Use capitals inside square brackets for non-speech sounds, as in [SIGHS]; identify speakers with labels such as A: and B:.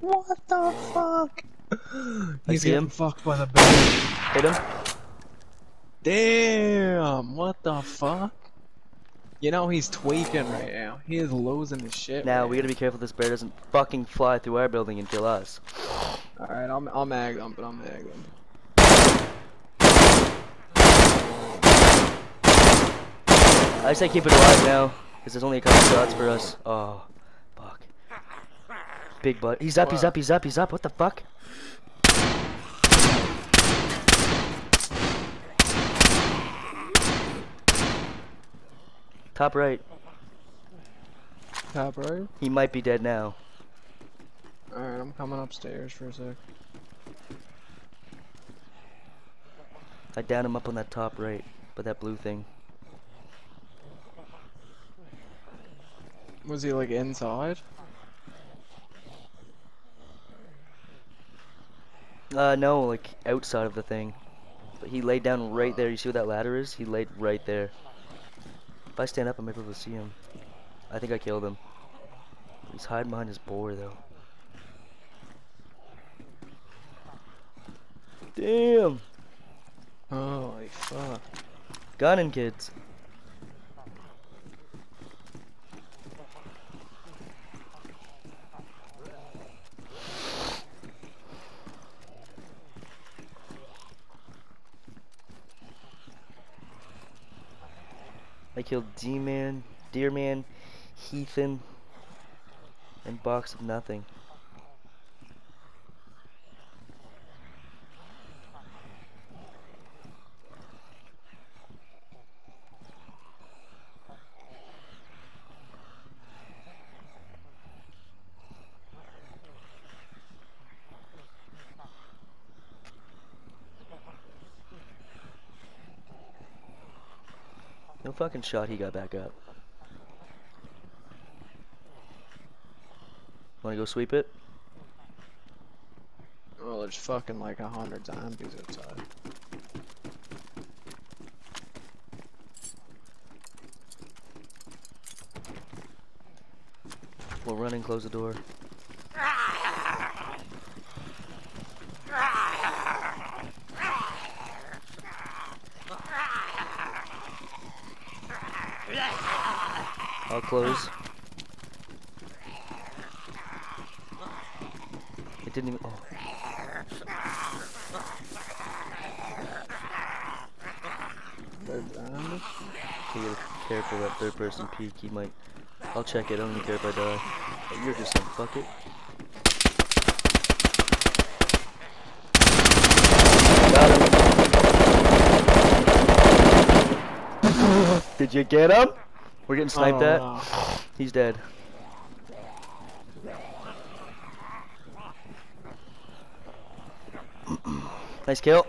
A: What the fuck? He's getting
B: him.
A: fucked by the bear.
B: Hit him.
A: Damn, what the fuck? You know he's tweaking right now. He is losing his shit.
B: Now
A: right
B: we gotta be careful this bear doesn't fucking fly through our building and kill us. [SIGHS]
A: Alright, I'm I'll mag them, but I'll mag them.
B: I say keep it alive now, because there's only a couple shots for us. Oh, fuck. Big butt. He's up, he's up, he's up, he's up. What the fuck? Top right.
A: Top right?
B: He might be dead now.
A: Alright, I'm coming upstairs for a sec.
B: I downed him up on that top right, but that blue thing.
A: Was he like inside?
B: Uh, no, like outside of the thing. But he laid down right there. You see where that ladder is? He laid right there. If I stand up, I might be able to see him. I think I killed him. He's hiding behind his boar, though. Damn!
A: Holy fuck.
B: Gunning kids. I killed D-Man, Deerman, Heathen, and Box of Nothing. No fucking shot he got back up. Wanna go sweep it?
A: Well, there's fucking like a hundred zombies outside.
B: We'll run and close the door. I'll close. It didn't even. Oh, you gotta careful that third person peek. He might. I'll check it. I don't even care if I die. You're just some fuck it. Got him. Did you get him? We're getting sniped
A: Oh,
B: at.
A: no.
B: He's dead. [CLEARS THROAT] nice kill.